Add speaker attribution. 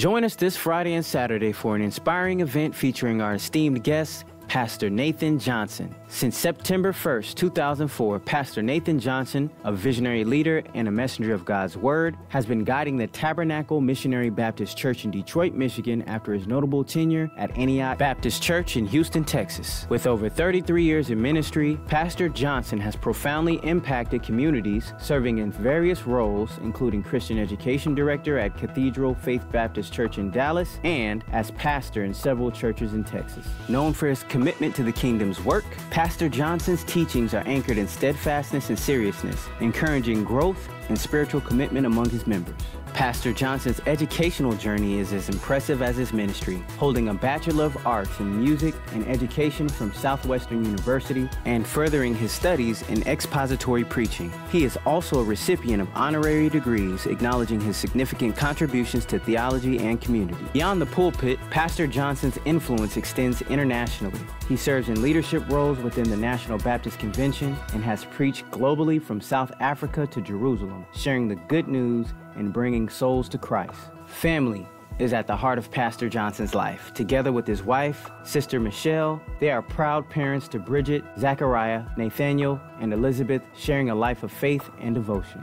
Speaker 1: Join us this Friday and Saturday for an inspiring event featuring our esteemed guests, Pastor Nathan Johnson. Since September 1st, 2004, Pastor Nathan Johnson, a visionary leader and a messenger of God's Word, has been guiding the Tabernacle Missionary Baptist Church in Detroit, Michigan after his notable tenure at Antioch Baptist Church in Houston, Texas. With over 33 years in ministry, Pastor Johnson has profoundly impacted communities, serving in various roles, including Christian Education Director at Cathedral Faith Baptist Church in Dallas and as pastor in several churches in Texas. Known for his commitment to the kingdom's work, Pastor Johnson's teachings are anchored in steadfastness and seriousness, encouraging growth and spiritual commitment among his members. Pastor Johnson's educational journey is as impressive as his ministry, holding a Bachelor of Arts in Music and Education from Southwestern University and furthering his studies in expository preaching. He is also a recipient of honorary degrees acknowledging his significant contributions to theology and community. Beyond the pulpit, Pastor Johnson's influence extends internationally. He serves in leadership roles within the National Baptist Convention and has preached globally from South Africa to Jerusalem, sharing the good news and bringing souls to Christ. Family is at the heart of Pastor Johnson's life. Together with his wife, Sister Michelle, they are proud parents to Bridget, Zachariah, Nathaniel, and Elizabeth, sharing a life of faith and devotion.